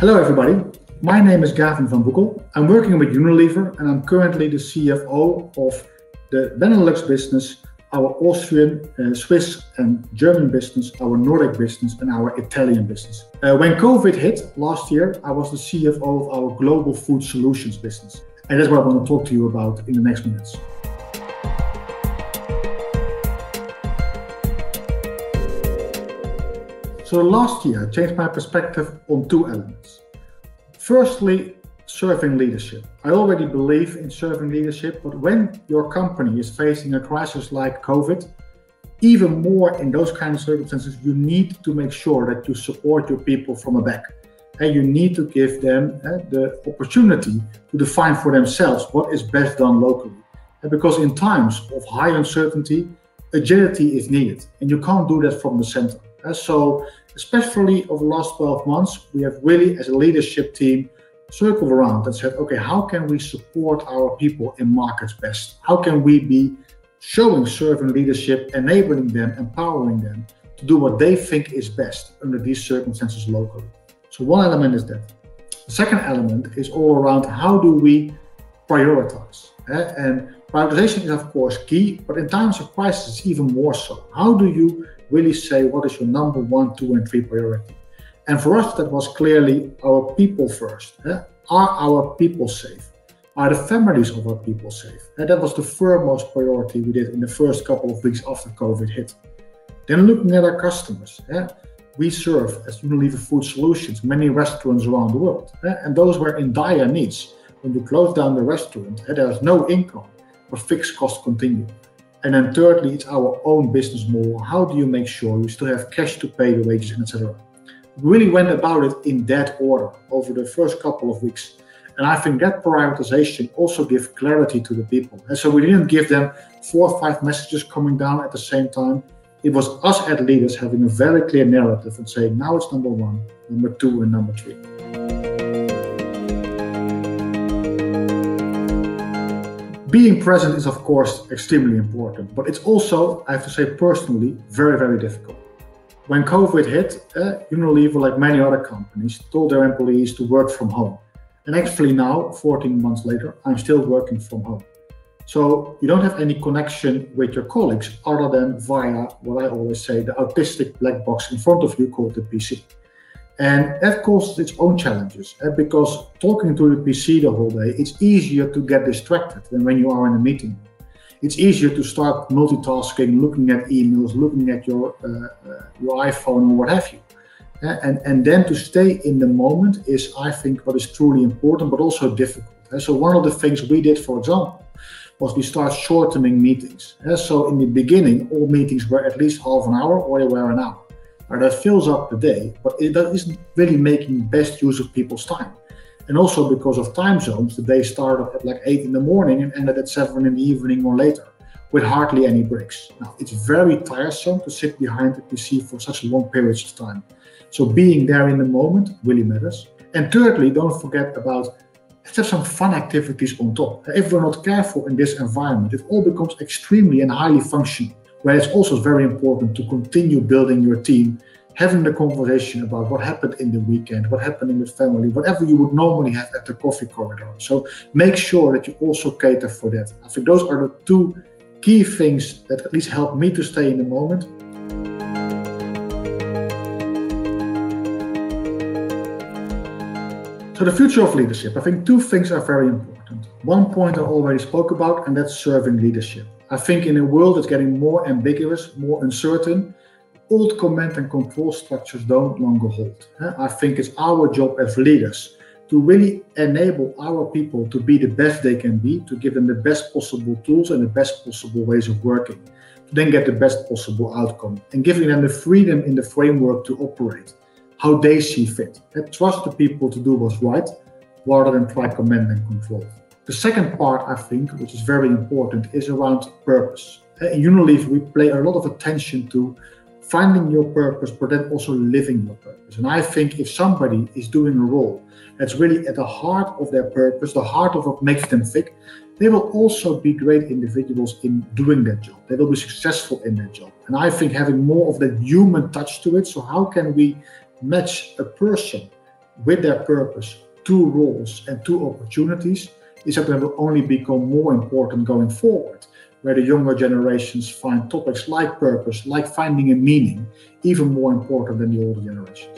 Hello, everybody. My name is Gavin van Boekel. I'm working with Unilever and I'm currently the CFO of the Benelux business, our Austrian, uh, Swiss, and German business, our Nordic business, and our Italian business. Uh, when COVID hit last year, I was the CFO of our global food solutions business. And that's what I want to talk to you about in the next minutes. So last year, I changed my perspective on two elements. Firstly, serving leadership. I already believe in serving leadership, but when your company is facing a crisis like COVID, even more in those kind of circumstances, you need to make sure that you support your people from the back. And you need to give them uh, the opportunity to define for themselves what is best done locally. And because in times of high uncertainty, agility is needed, and you can't do that from the center. Uh, so, especially over the last 12 months, we have really, as a leadership team, circled around and said, okay, how can we support our people in markets best? How can we be showing servant leadership, enabling them, empowering them to do what they think is best under these circumstances locally? So, one element is that. The second element is all around how do we prioritize? And prioritization is, of course, key, but in times of crisis, even more so. How do you really say what is your number one, two, and three priority? And for us, that was clearly our people first. Are our people safe? Are the families of our people safe? And that was the foremost priority we did in the first couple of weeks after COVID hit. Then looking at our customers. We serve, as Unilever Food Solutions, many restaurants around the world. And those were in dire needs. When you close down the restaurant, eh, there's no income, but fixed costs continue. And then thirdly, it's our own business model. How do you make sure you still have cash to pay the wages, and etc We really went about it in that order over the first couple of weeks. And I think that prioritization also gives clarity to the people. And so we didn't give them four or five messages coming down at the same time. It was us as leaders having a very clear narrative and saying, now it's number one, number two, and number three. Being present is, of course, extremely important, but it's also, I have to say personally, very, very difficult. When COVID hit, uh, Unilever, like many other companies, told their employees to work from home. And actually, now, 14 months later, I'm still working from home. So you don't have any connection with your colleagues other than via what I always say the autistic black box in front of you called the PC. And that causes its own challenges uh, because talking to the PC the whole day, it's easier to get distracted than when you are in a meeting it's easier to start multitasking, looking at emails, looking at your uh, uh, your iPhone or what have you. Uh, and and then to stay in the moment is, I think, what is truly important, but also difficult. Uh, so one of the things we did, for example, was we start shortening meetings. Uh, so in the beginning, all meetings were at least half an hour or they were an hour. Now that fills up the day, but it, that isn't really making best use of people's time. And also because of time zones, the day started at like eight in the morning and ended at seven in the evening or later, with hardly any breaks. Now, it's very tiresome to sit behind a PC for such long periods of time. So being there in the moment really matters. And thirdly, don't forget about let's have some fun activities on top. If we're not careful in this environment, it all becomes extremely and highly functional. Where it's also very important to continue building your team having the conversation about what happened in the weekend, what happened in the family, whatever you would normally have at the coffee corridor. So make sure that you also cater for that. I think those are the two key things that at least help me to stay in the moment. So the future of leadership, I think two things are very important. One point I already spoke about, and that's serving leadership. I think in a world that's getting more ambiguous, more uncertain, old command and control structures don't longer hold. I think it's our job as leaders to really enable our people to be the best they can be, to give them the best possible tools and the best possible ways of working, to then get the best possible outcome, and giving them the freedom in the framework to operate how they see fit. And trust the people to do what's right rather than try command and control. The second part, I think, which is very important, is around purpose. Uh, in Unilever, we pay a lot of attention to finding your purpose, but then also living your purpose. And I think if somebody is doing a role that's really at the heart of their purpose, the heart of what makes them tick, they will also be great individuals in doing that job. They will be successful in that job. And I think having more of that human touch to it. So, how can we match a person with their purpose two roles and two opportunities is that they will only become more important going forward, where the younger generations find topics like purpose, like finding a meaning, even more important than the older generations.